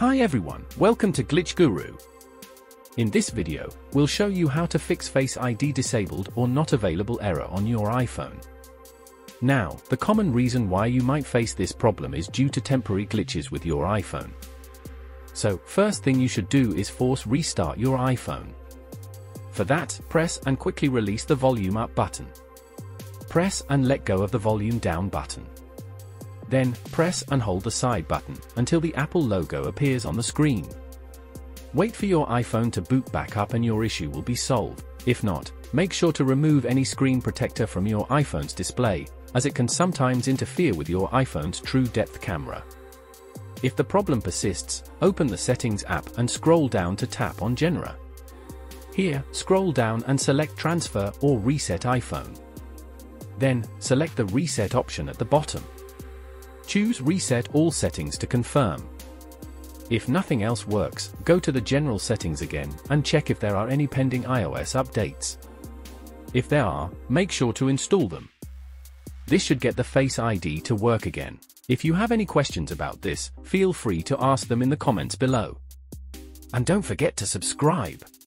Hi everyone, welcome to Glitch Guru. In this video, we'll show you how to fix Face ID disabled or not available error on your iPhone. Now, the common reason why you might face this problem is due to temporary glitches with your iPhone. So, first thing you should do is force restart your iPhone. For that, press and quickly release the volume up button. Press and let go of the volume down button. Then, press and hold the side button until the Apple logo appears on the screen. Wait for your iPhone to boot back up and your issue will be solved. If not, make sure to remove any screen protector from your iPhone's display, as it can sometimes interfere with your iPhone's TrueDepth camera. If the problem persists, open the Settings app and scroll down to tap on General. Here, scroll down and select Transfer or Reset iPhone. Then, select the Reset option at the bottom. Choose Reset All Settings to confirm. If nothing else works, go to the General Settings again and check if there are any pending iOS updates. If there are, make sure to install them. This should get the Face ID to work again. If you have any questions about this, feel free to ask them in the comments below. And don't forget to subscribe.